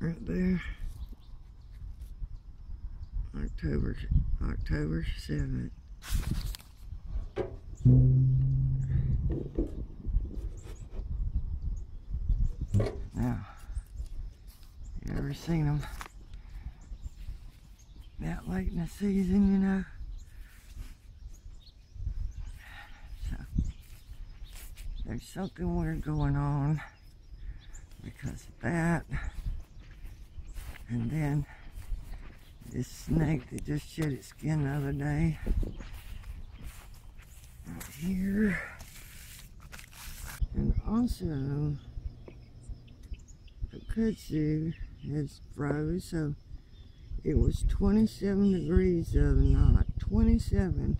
right there. October October 7th. Now, you ever seen them that late in the season, you know? So, there's something weird going on because of that. And then this snake that just shed its skin the other day. Right here. And also, the kudzu has froze, so it was 27 degrees the other night. 27.